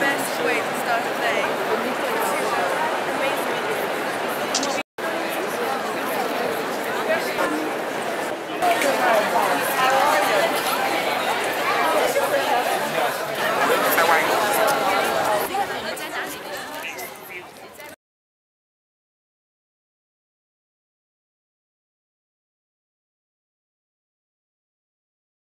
best way to start a day.